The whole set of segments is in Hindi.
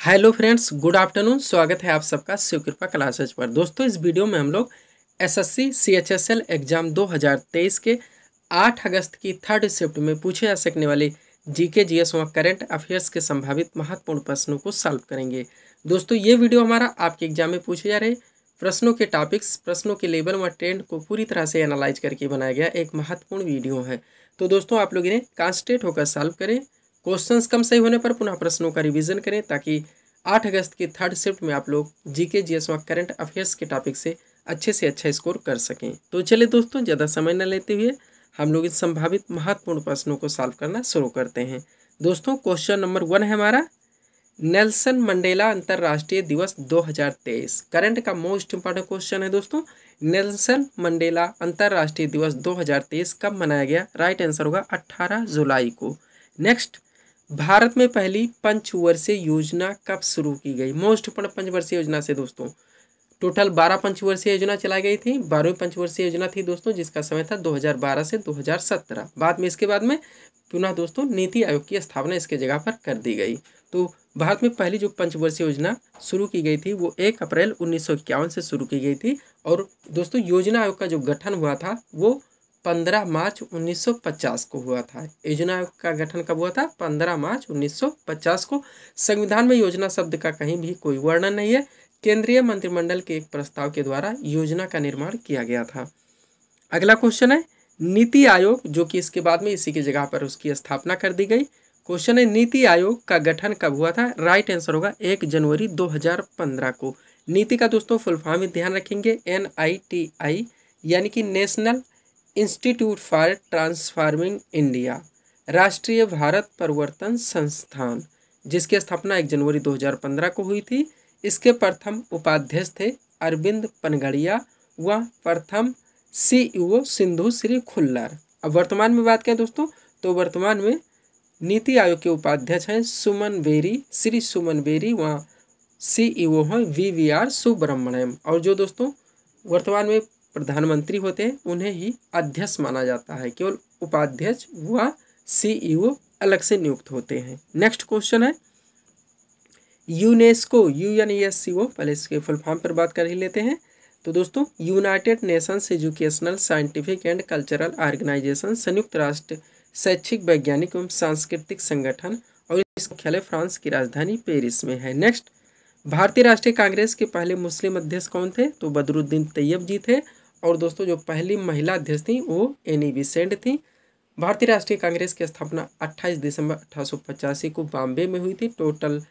हेलो फ्रेंड्स, गुड आफ्टरनून, स्वागत है आप सबका शिव कृपा क्लासेज पर। दोस्तों, इस वीडियो में हम लोग एसएससी, सीएचएसएल एग्ज़ाम 2023 के 8 अगस्त की थर्ड शिफ्ट में पूछे जा सकने वाले जीके, जीएस व करंट अफेयर्स के संभावित महत्वपूर्ण प्रश्नों को सॉल्व करेंगे। दोस्तों, ये वीडियो हमारा आपके एग्ज़ाम में पूछे जा रहे प्रश्नों के टॉपिक्स प्रश्नों के लेवल व ट्रेंड को पूरी तरह से एनालाइज करके बनाया गया एक महत्वपूर्ण वीडियो है। तो दोस्तों, आप लोग इन्हें कॉन्सनट्रेट होकर सॉल्व करें। क्वेश्चंस कम सही होने पर पुनः प्रश्नों का रिवीजन करें ताकि 8 अगस्त की थर्ड शिफ्ट में आप लोग जीके, जीएस व करंट अफेयर्स के टॉपिक से अच्छे से अच्छा स्कोर कर सकें। तो चलिए दोस्तों, ज़्यादा समय न लेते हुए हम लोग इन संभावित महत्वपूर्ण प्रश्नों को सॉल्व करना शुरू करते हैं। दोस्तों क्वेश्चन नंबर वन है हमारा, नेल्सन मंडेला अंतर्राष्ट्रीय दिवस 2023 करंट का मोस्ट इंपॉर्टेंट क्वेश्चन है दोस्तों। नेल्सन मंडेला अंतर्राष्ट्रीय दिवस 2023 कब मनाया गया? राइट आंसर होगा 18 जुलाई को। नेक्स्ट भारत में पहली पंचवर्षीय योजना कब शुरू की गई? मोस्ट पंचवर्षीय योजना से दोस्तों टोटल बारह पंचवर्षीय योजना चलाई गई थी, बारहवीं पंचवर्षीय योजना थी दोस्तों, जिसका समय था 2012 से 2017 बाद में इसके बाद में पुनः दोस्तों, नीति आयोग की स्थापना इसके जगह पर कर दी गई। तो भारत में पहली जो पंचवर्षीय योजना शुरू की गई थी, वो एक अप्रैल उन्नीस सौ इक्यावन से शुरू की गई थी, और दोस्तों, योजना आयोग का जो गठन हुआ था, वो पंद्रह मार्च 1950 को हुआ था। योजना आयोग का गठन कब हुआ था? पंद्रह मार्च 1950 को। संविधान में योजना शब्द का कहीं भी कोई वर्णन नहीं है। केंद्रीय मंत्रिमंडल के एक प्रस्ताव के द्वारा योजना का निर्माण किया गया था। अगला क्वेश्चन है, नीति आयोग, जो कि इसके बाद में इसी की जगह पर उसकी स्थापना कर दी गई। क्वेश्चन है, नीति आयोग का गठन कब हुआ था? राइट आंसर होगा एक जनवरी 2015 को। नीति का दोस्तों, फुल फॉर्म ध्यान रखेंगे, एन आई टी आई, यानी कि national institute for transforming India राष्ट्रीय भारत परिवर्तन संस्थान, जिसकी स्थापना एक जनवरी 2015 को हुई थी। इसके प्रथम उपाध्यक्ष थे अरविंद पनगड़िया व प्रथम सीईओ सिंधु श्री खुल्लर। अब वर्तमान में बात करें दोस्तों तो वर्तमान में नीति आयोग के उपाध्यक्ष हैं सुमन बेरी, श्री सुमन बेरी व सीईओ हैं वी वी आर सुब्रमण्यम। और जो दोस्तों, वर्तमान में प्रधानमंत्री होते हैं, उन्हें ही अध्यक्ष माना जाता है। केवल उपाध्यक्ष व सीईओ अलग से नियुक्त होते हैं। नेक्स्ट क्वेश्चन है। UNESCO U N S C O पहले इसके फुल फॉर्म पर बात कर ही लेते हैं। तो दोस्तों United Nations Educational Scientific and Cultural Organization संयुक्त राष्ट्र, शैक्षिक, वैज्ञानिक एवं सांस्कृतिक संगठन और इसका मुख्यालय फ्रांस की राजधानी पेरिस में है। नेक्स्ट भारतीय राष्ट्रीय कांग्रेस के पहले मुस्लिम अध्यक्ष कौन थे? तो बदरुद्दीन तैयब जी थे। और दोस्तों, जो पहली महिला अध्यक्ष थी, वो एनी बिसेंट थी। भारतीय राष्ट्रीय कांग्रेस की स्थापना 28 दिसंबर अठारह सौ पचासी को बॉम्बे में हुई थी। टोटल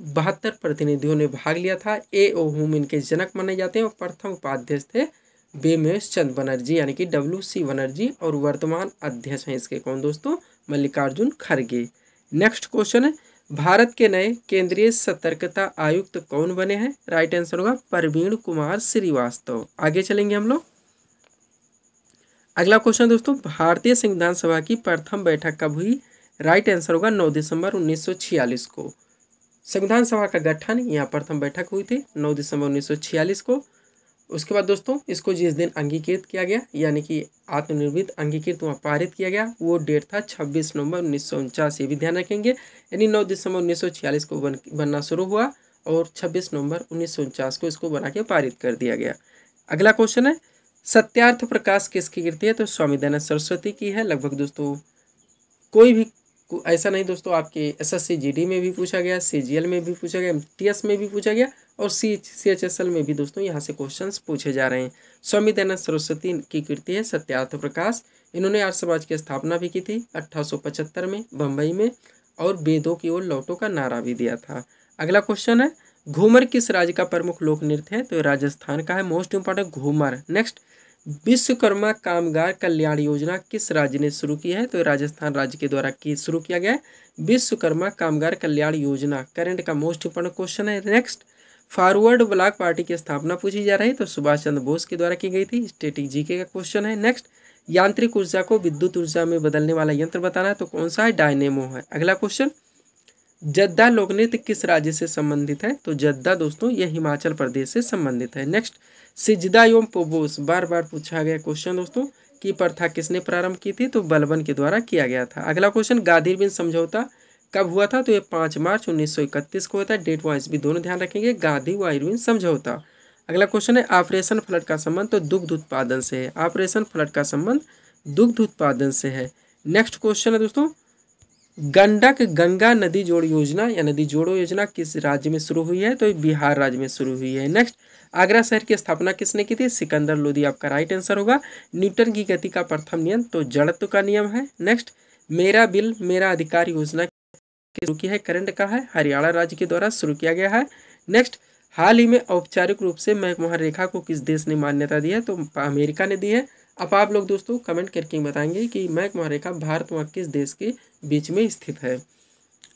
बहत्तर प्रतिनिधियों ने भाग लिया था। ए ओ हुम इनके जनक माने जाते हैं और प्रथम उपाध्यक्ष थे बेमेश चंद बनर्जी, यानी कि डब्ल्यू सी बनर्जी और वर्तमान अध्यक्ष हैं इसके कौन दोस्तों? मल्लिकार्जुन खड़गे। नेक्स्ट क्वेश्चन है, भारत के नए केंद्रीय सतर्कता आयुक्त कौन बने हैं? राइट आंसर होगा, प्रवीण कुमार श्रीवास्तव। आगे चलेंगे हम लोग। अगला क्वेश्चन दोस्तों, भारतीय संविधान सभा की प्रथम बैठक कब हुई? राइट आंसर होगा 9 दिसंबर 1946 को। संविधान सभा का गठन, यहाँ प्रथम बैठक हुई थी 9 दिसंबर 1946 को। उसके बाद दोस्तों, इसको जिस दिन अंगीकृत किया गया, यानी कि आत्मनिर्मित अंगीकृत वहाँ पारित किया गया, वो डेट था 26 नवंबर उन्नीस सौ उनचास। ये भी ध्यान रखेंगे, यानी 9 दिसंबर 1946 को बन, बनना शुरू हुआ और 26 नवंबर उन्नीस सौ उनचास को इसको बना के पारित कर दिया गया। अगला क्वेश्चन है सत्यार्थ प्रकाश किसकी कृति है? तो स्वामी दयानंद सरस्वती की है। लगभग दोस्तों, कोई भी ऐसा नहीं दोस्तों, आपके एस एस में भी पूछा गया, सीजीएल में भी पूछा गया एम में भी पूछा गया और C C H S L में भी दोस्तों यहाँ से क्वेश्चंस पूछे जा रहे हैं। स्वामी दयानंद सरस्वती की कृति है सत्यार्थ प्रकाश। इन्होंने आर्य समाज की स्थापना भी की थी अठारह में बम्बई में और वेदों की ओर लौटों का नारा भी दिया था। अगला क्वेश्चन है घूमर किस राज्य का प्रमुख लोक नृत्य है? तो राजस्थान का है most important Ghoomar. Next Vishwakarma कामगार कल्याण योजना किस राज्य ने शुरू की है? तो राजस्थान राज्य के द्वारा की, शुरू किया गया है। विश्वकर्मा कामगार कल्याण योजना करंट का मोस्ट इंपोर्टेंट क्वेश्चन है। नेक्स्ट फॉरवर्ड ब्लॉक पार्टी की स्थापना पूछी जा रही है तो सुभाष चंद्र बोस के द्वारा की गई थी स्टेटिक जीके का क्वेश्चन है। नेक्स्ट यांत्रिक ऊर्जा को विद्युत ऊर्जा में बदलने वाला यंत्र बताना है तो कौन सा है? डायनेमो है। अगला क्वेश्चन जद्दा लोकनृत्य किस राज्य से संबंधित है? तो जद्दा दोस्तों, यह हिमाचल प्रदेश से संबंधित है। नेक्स्ट सिजदा एवं पोबोस। बार बार पूछा गया क्वेश्चन दोस्तों, की प्रथा किसने प्रारंभ की थी? तो बलबन के द्वारा किया गया था। अगला क्वेश्चन गांधी बिन समझौता कब हुआ था? तो ये पाँच मार्च उन्नीस सौ इकतीस को होता है। डेट वाइज भी दोनों ध्यान रखेंगे। गांधी व आयरविन समझौता। अगला क्वेश्चन है, ऑपरेशन फ्लड का संबंध तो दुग्ध उत्पादन से है। ऑपरेशन फ्लड का संबंध दुग्ध उत्पादन से है। नेक्स्ट क्वेश्चन है दोस्तों गंडक गंगा नदी जोड़ योजना, या नदी जोड़ो योजना किस राज्य में शुरू हुई है? तो बिहार राज्य में शुरू हुई है। नेक्स्ट आगरा शहर की स्थापना किसने की थी? सिकंदर लोधी, आपका राइट आंसर होगा। न्यूटन की गति का प्रथम नियम तो जड़त्व का नियम है। नेक्स्ट मेरा बिल, मेरा अधिकार योजना शुरू की है। करंट का है? हरियाणा राज्य के द्वारा शुरू किया गया है। नेक्स्ट हाल ही में औपचारिक रूप से मैकमोहन रेखा को किस देश ने मान्यता दी है? तो अमेरिका ने दी है। अब आप लोग दोस्तों कमेंट करके बताएँगे कि मैकमोहन रेखा भारत व किस देश के बीच में स्थित है।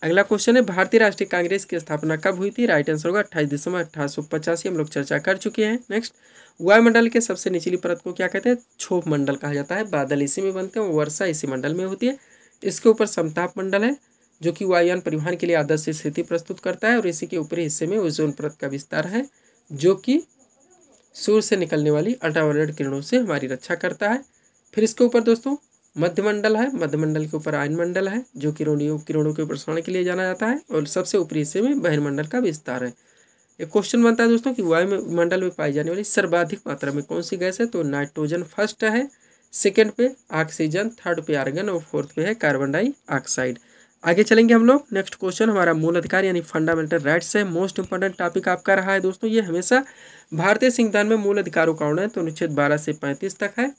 अगला क्वेश्चन है, भारतीय राष्ट्रीय कांग्रेस की स्थापना कब हुई थी? राइट आंसर होगा अट्ठाईस दिसंबर अठारह हम लोग चर्चा कर चुके हैं। नेक्स्ट वायुमंडल के सबसे निचली परत को क्या कहते हैं? छोप मंडल कहा जाता है। बादल इसी में बनते हैं वर्षा इसी मंडल में होती है। इसके ऊपर समताप मंडल है, जो कि वायुयान परिवहन के लिए आदर्श स्थिति प्रस्तुत करता है और इसी के ऊपरी हिस्से में ओजोन परत का विस्तार है, जो कि सूर्य से निकलने वाली अल्ट्रावायलेट किरणों से हमारी रक्षा करता है। फिर इसके ऊपर दोस्तों, मध्यमंडल है। मध्यमंडल के ऊपर आयन मंडल है, जो किरणों किरणों के प्रसारण के लिए जाना जाता है और सबसे ऊपरी हिस्से में बहिर्मंडल का विस्तार है। एक क्वेश्चन बनता है दोस्तों कि वायुमंडल में पाई जाने वाली सर्वाधिक मात्रा में कौन सी गैस है? तो नाइट्रोजन फ़र्स्ट है सेकेंड पे ऑक्सीजन थर्ड पे आर्गन और फोर्थ पे है कार्बन डाइऑक्साइड आगे चलेंगे हम लोग। नेक्स्ट क्वेश्चन हमारा मूल अधिकार यानी फंडामेंटल राइट्स है। मोस्ट इंपॉर्टेंट टॉपिक आपका रहा है दोस्तों, ये हमेशा भारतीय संविधान में मूल अधिकारों का वर्णन तो अनुच्छेद बारह से पैंतीस तक है।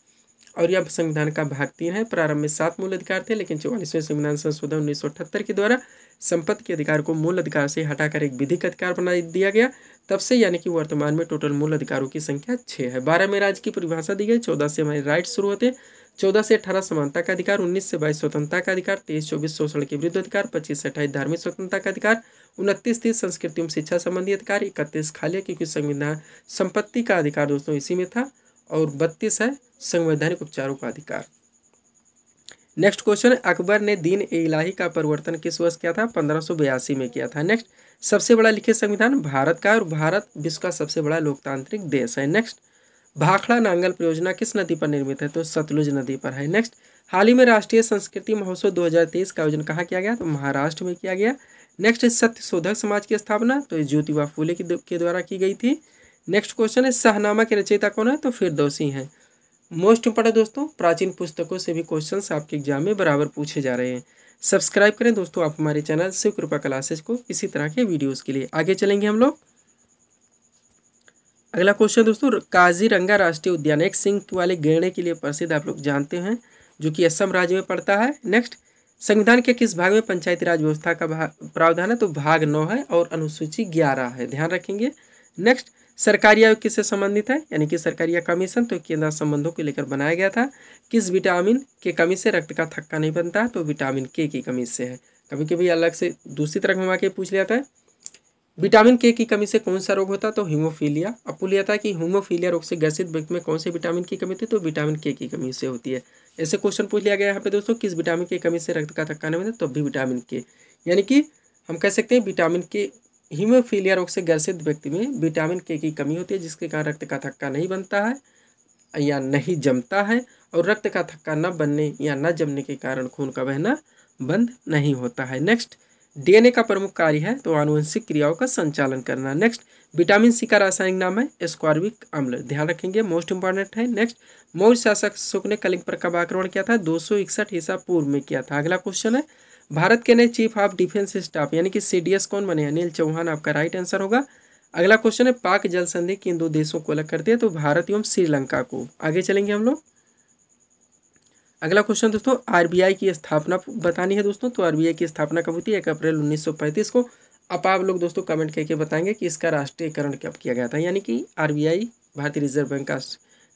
और यह संविधान का भाग तीन है। प्रारंभ में सात मूल अधिकार थे, लेकिन चौवालीसवें संविधान संशोधन उन्नीस सौ अठहत्तर के द्वारा संपत्ति के अधिकार को मूल अधिकार से हटाकर एक विधिक अधिकार बना दिया गया। तब से यानी कि वर्तमान में टोटल मूल अधिकारों की संख्या छः है। बारह में राज्य की परिभाषा दी गई, चौदह से हमारे राइट शुरू होते। हैं चौदह से अठारह समानता का अधिकार, उन्नीस से बाईस स्वतंत्रता का अधिकार, तेईस चौबीस शोषण के विरुद्ध अधिकार, पच्चीस से अट्ठाईस धार्मिक स्वतंत्रता का अधिकार, उनतीस तीस संस्कृति एवं शिक्षा संबंधी अधिकार, इकतीस खालिया क्योंकि संविधान संपत्ति का अधिकार दोस्तों इसी में था, और बत्तीस है संवैधानिक उपचारों का अधिकार। नेक्स्ट क्वेश्चन, अकबर ने दीन ए इलाही का परिवर्तन किस वर्ष किया था? पंद्रह में किया था। नेक्स्ट, सबसे बड़ा लिखित संविधान भारत का, और भारत विश्व का सबसे बड़ा लोकतांत्रिक देश है। नेक्स्ट भाखड़ा नांगल परियोजना किस नदी पर निर्मित है? तो सतलुज नदी पर है। नेक्स्ट हाल ही में राष्ट्रीय संस्कृति महोत्सव 2023 का आयोजन कहाँ किया गया? तो महाराष्ट्र में किया गया। नेक्स्ट सत्य शोधक समाज की स्थापना तो ज्योतिबा फूले के द्वारा की गई थी। नेक्स्ट क्वेश्चन है, शाहनामा के रचयिता कौन है? तो फिर दोषी हैं। मोस्ट इंपॉर्टेंट दोस्तों, प्राचीन पुस्तकों से भी क्वेश्चंस आपके एग्ज़ाम में बराबर पूछे जा रहे हैं। सब्सक्राइब करें दोस्तों आप हमारे चैनल शिव कृपा क्लासेज को इसी तरह के वीडियोस के लिए। आगे चलेंगे हम लोग। अगला क्वेश्चन दोस्तों, काजीरंगा राष्ट्रीय उद्यान एक सिंह वाले गेड़े के लिए प्रसिद्ध आप लोग जानते हैं, जो कि असम राज्य में पड़ता है। नेक्स्ट संविधान के किस भाग में पंचायती राज व्यवस्था का प्रावधान है? तो भाग नौ है और अनुसूची ग्यारह है। ध्यान रखेंगे। नेक्स्ट सरकारी आयोग किससे संबंधित है? यानी कि सरकारी कमीशन तो केंद्र संबंधों को लेकर बनाया गया था। किस विटामिन के कमी से रक्त का थक्का नहीं बनता? तो विटामिन के की कमी से है। कभी कभी अलग से दूसरी तरफ़ घुमा के पूछ लिया था विटामिन के की कमी से कौन सा रोग होता? है तो हीमोफीलिया। अब लिया था कि हीमोफीलिया रोग से ग्रसित व्यक्ति में कौन से विटामिन की कमी थी तो विटामिन के की कमी से होती है। ऐसे क्वेश्चन पूछ लिया गया यहाँ पे दोस्तों, किस विटामिन की कमी से रक्त का थक्का नहीं बनता तो भी विटामिन के यानी कि हम कह सकते हैं विटामिन के हीमोफीलिया रोग से ग्रसित व्यक्ति में विटामिन के की कमी होती है, जिसके कारण रक्त का थक्का नहीं बनता है या नहीं जमता है और रक्त का थक्का न बनने या न जमने के कारण खून का बहना बंद नहीं होता है। नेक्स्ट डीएनए का प्रमुख कार्य है तो आनुवंशिक क्रियाओं का संचालन करना। नेक्स्ट विटामिन सी का रासायनिक नाम है एस्क्वार्बिक अम्ल। ध्यान रखेंगे मोस्ट इंपॉर्टेंट है। नेक्स्ट मौर्य शासक शुक ने कलिंग पर कब आक्रमण किया था? दो सौ इकसठ ईसा पूर्व में किया था। अगला क्वेश्चन है, भारत के नए चीफ ऑफ़ डिफेंस स्टाफ यानी कि सीडीएस कौन बने? अनिल चौहान, आपका राइट आंसर होगा। अगला क्वेश्चन है, पाक जल संधि किन दो देशों को अलग करती है तो भारत एवं श्रीलंका को। आगे चलेंगे हम लोग। अगला क्वेश्चन दोस्तों, आरबीआई की स्थापना बतानी है दोस्तों तो आरबीआई की स्थापना कब हुई थी? एक अप्रैल 1935 को। अब आप लोग दोस्तों कमेंट करके बताएँगे कि इसका राष्ट्रीयकरण कब किया गया था? यानी कि आरबीआई, भारतीय रिज़र्व बैंक का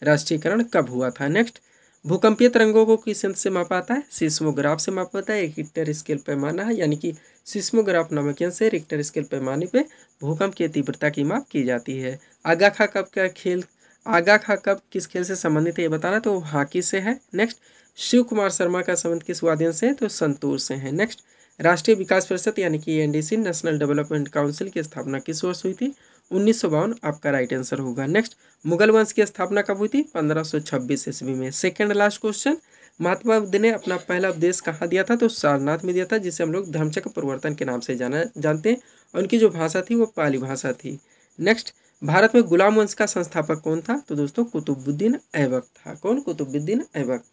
राष्ट्रीयकरण कब हुआ था? नेक्स्ट भूकंपीय तरंगों को किस यंत्र से मापा आता है? सिस्मोग्राफ से मापा जाता है, एक रिक्टर स्केल पैमाना है, यानी कि सिस्मोग्राफ नामक यंत्र से रिक्टर स्केल पैमाने पे भूकंप की तीव्रता की माप की जाती है। आगा खा कब का खेल, आगा खा कब किस खेल से संबंधित है ये बताना तो हॉकी से है। नेक्स्ट शिव कुमार शर्मा का संबंध किस वाद्यन से है? तो संतूर से है। नेक्स्ट राष्ट्रीय विकास परिषद यानी कि एनडीसी नेशनल डेवलपमेंट काउंसिल की स्थापना किस वर्ष हुई थी? उन्नीस सौ बावन, आपका राइट आंसर होगा। नेक्स्ट मुगल वंश की स्थापना कब हुई थी? पंद्रह सौ छब्बीस ईस्वी में। Second last question Mahatma Buddha ने अपना पहला उपदेश कहाँ दिया था? तो सारनाथ में दिया था, जिसे हम लोग धर्मचक्र परिवर्तन के नाम से जाना, जानते हैं। और उनकी जो भाषा थी, वो पाली भाषा थी। नेक्स्ट भारत में गुलाम वंश का संस्थापक कौन था? तो दोस्तों, कुतुबुद्दीन ऐबक था। कौन? कुतुबुद्दीन ऐबक।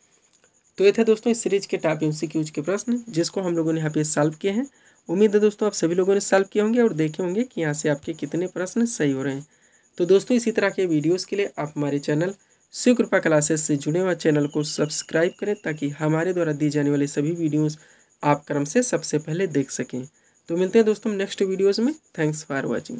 तो ये थे दोस्तों इस सीरीज़ के टॉप एमसीक्यूज के प्रश्न, जिसको हम लोगों ने यहाँ पे सॉल्व किए हैं। उम्मीद है दोस्तों आप सभी लोगों ने सॉल्व किए होंगे और देखे होंगे कि यहाँ से आपके कितने प्रश्न सही हो रहे हैं। तो दोस्तों इसी तरह के वीडियोज़ के लिए आप हमारे चैनल शिव कृपा क्लासेस से जुड़े हुए चैनल को सब्सक्राइब करें ताकि हमारे द्वारा दी जाने वाली सभी वीडियोज़ आप क्रम से सबसे पहले देख सकें। तो मिलते हैं दोस्तों नेक्स्ट वीडियोज़ में। Thanks for watching